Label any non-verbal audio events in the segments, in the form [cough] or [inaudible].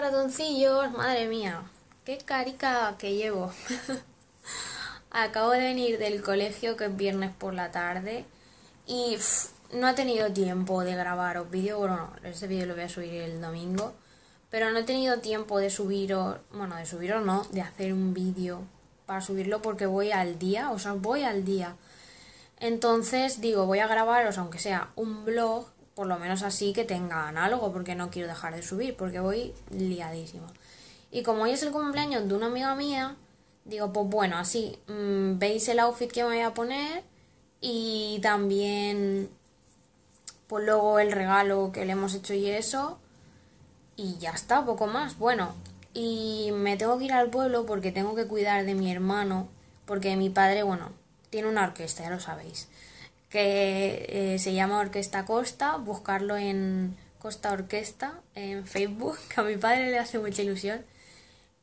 ratoncillos, madre mía, qué carica que llevo. [laughs] Acabo de venir del colegio que es viernes por la tarde y no he tenido tiempo de grabaros vídeo, bueno, no, este vídeo lo voy a subir el domingo, pero no he tenido tiempo de subiros, bueno, de subiros no, de hacer un vídeo para subirlo porque voy al día, o sea, voy al día. Entonces digo, voy a grabaros aunque sea un blog por lo menos así que tenga análogo, porque no quiero dejar de subir, porque voy liadísima. Y como hoy es el cumpleaños de una amiga mía, digo, pues bueno, así mm, veis el outfit que me voy a poner y también, pues luego el regalo que le hemos hecho y eso, y ya está, poco más. Bueno, y me tengo que ir al pueblo porque tengo que cuidar de mi hermano, porque mi padre, bueno, tiene una orquesta, ya lo sabéis que eh, se llama Orquesta Costa, buscarlo en Costa Orquesta en Facebook, [laughs] que a mi padre le hace mucha ilusión.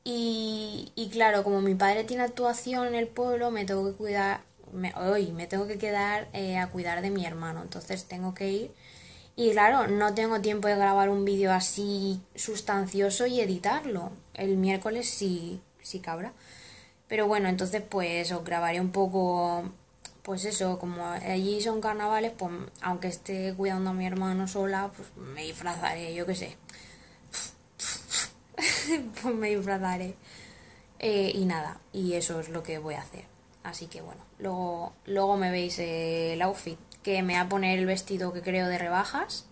Y, y claro, como mi padre tiene actuación en el pueblo, me tengo que cuidar, me, hoy me tengo que quedar eh, a cuidar de mi hermano, entonces tengo que ir. Y claro, no tengo tiempo de grabar un vídeo así sustancioso y editarlo. El miércoles sí, sí cabra. Pero bueno, entonces pues os grabaré un poco pues eso, como allí son carnavales, pues aunque esté cuidando a mi hermano sola, pues me disfrazaré, yo qué sé. [laughs] pues me disfrazaré. Eh, y nada, y eso es lo que voy a hacer. Así que bueno, luego, luego me veis el outfit, que me va a poner el vestido que creo de rebajas,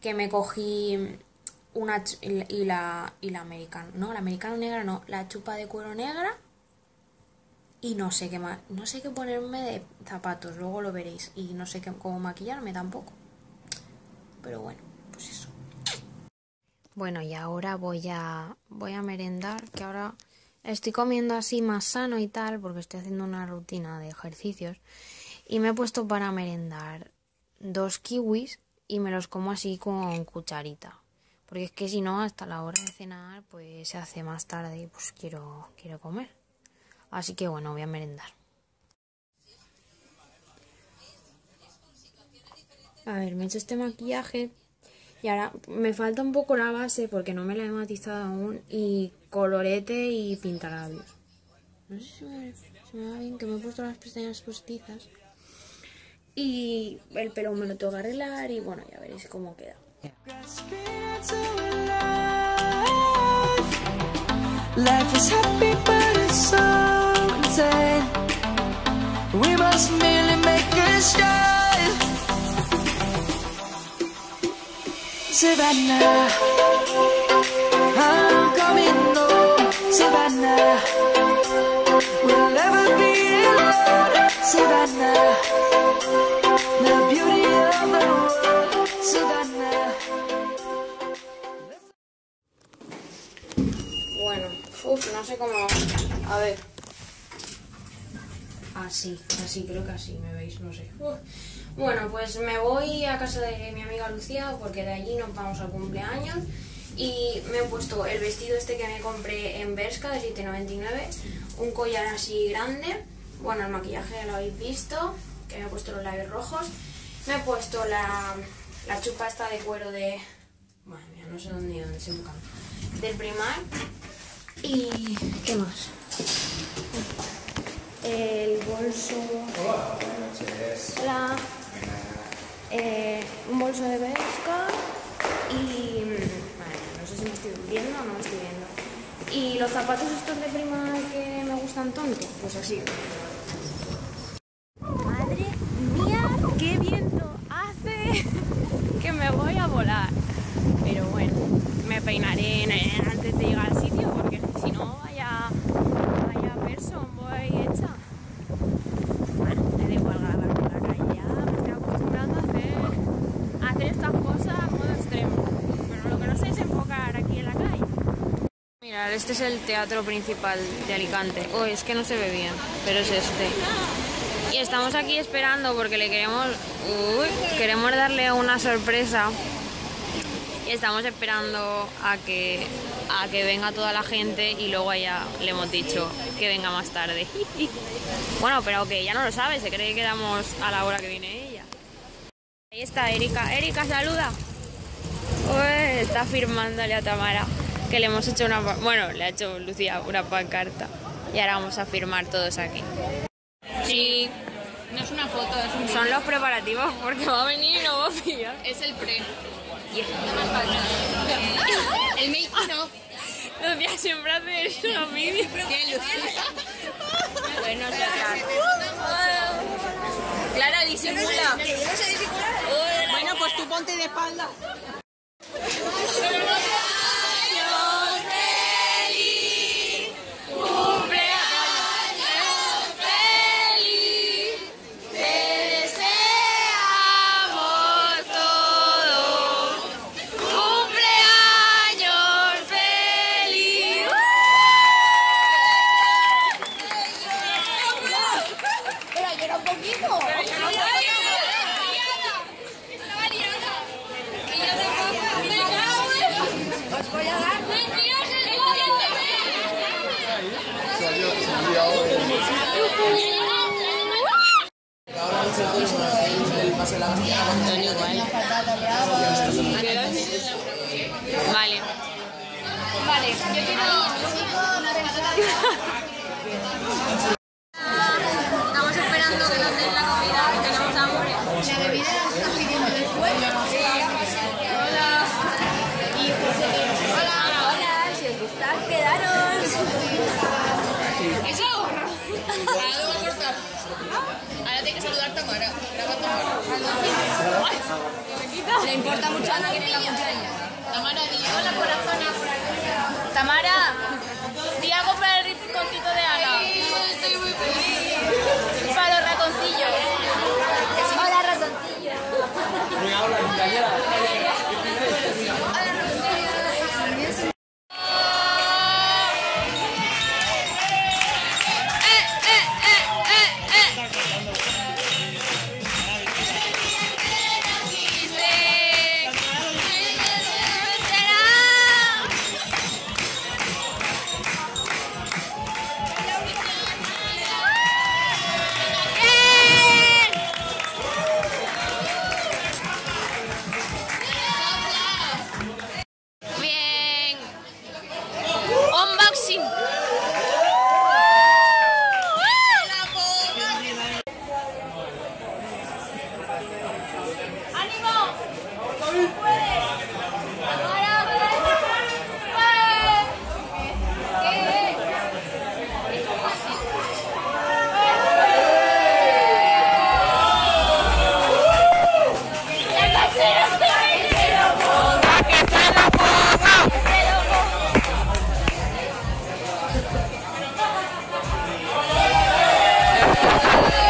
que me cogí una y la, y la americana, no, la americana negra no, la chupa de cuero negra y no sé qué más, no sé qué ponerme de zapatos, luego lo veréis y no sé qué, cómo maquillarme tampoco. Pero bueno, pues eso. Bueno, y ahora voy a voy a merendar, que ahora estoy comiendo así más sano y tal porque estoy haciendo una rutina de ejercicios y me he puesto para merendar dos kiwis y me los como así con cucharita. Porque es que si no, hasta la hora de cenar, pues se hace más tarde y pues quiero, quiero comer. Así que bueno, voy a merendar. A ver, me he hecho este maquillaje y ahora me falta un poco la base porque no me la he matizado aún y colorete y pintalabios. No sé si me, va bien que me he puesto las pestañas postizas. Y el pelo me lo tengo que arreglar y bueno, ya veréis cómo queda. We must merely make a start. Savannah, I'm coming home. Savannah, we'll never be alone. Savannah, the beauty of the world. Savannah. Bueno, uff, no sé cómo. A ver. Así, así, creo que así me veis, no sé. Bueno, pues me voy a casa de mi amiga Lucía porque de allí nos vamos al cumpleaños y me he puesto el vestido este que me compré en Berska de 7,99, un collar así grande, bueno, el maquillaje ya lo habéis visto, que me he puesto los labios rojos, me he puesto la, la chupa esta de cuero de... Madre mía, no sé dónde, dónde se buscan. Del Primar y... ¿qué más? El bolso. Hola, buenas noches. Hola. Eh, un bolso de pesca y. Vale, no sé si me estoy viendo o no me estoy viendo. Y los zapatos estos de prima que me gustan tonto, pues así. Madre mía, qué viento hace [laughs] que me voy a volar. Pero bueno, me peinaré antes de llegar al sitio porque si no vaya este es el teatro principal de Alicante. Oh, es que no se ve bien, pero es este. Y estamos aquí esperando porque le queremos... queremos darle una sorpresa. Y estamos esperando a que, a que venga toda la gente y luego ya le hemos dicho que venga más tarde. [laughs] bueno, pero que ya no lo sabe, se cree que quedamos a la hora que viene ella. Ahí está Erika. Erika, saluda. está firmándole a Tamara. Que le hemos hecho una... Bueno, le ha hecho Lucía una pancarta. Y ahora vamos a firmar todos aquí. Sí, No es una foto, es un son los preparativos porque va a venir y no va a pillar. Es el pre. Y es- [laughs] El make no. Lucía siempre hace eso. ¿Qué, Lucía? Bueno. Clara, disimula. Bueno, pues tú ponte de espalda. deseamos todos cumpleaños feliz. Vale. Vale. Estamos esperando que nos den la comida, que tenemos hambre. Hola. Hola, si os gusta, quedaros. Eso ahorra. Ahora lo voy a cortar. Ahora tiene que saludar Tamara. Graba Tamara. Le importa mucho a quién es la cumpleaños. Tamara, di hola corazona. Tamara, di algo para el rinconcito de Ana. Estoy muy feliz. Para los ratoncillos. Hola, ratoncillos. Bien. Yeah.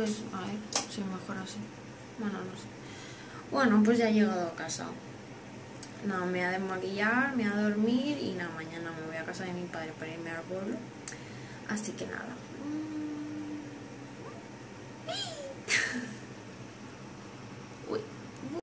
Pues, a ver, si mejor así. Bueno, no sé. Bueno, pues ya he llegado a casa. Nada, me voy a desmaquillar, me voy a dormir y nada, mañana me voy a casa de mi padre para irme al pueblo. Así que nada.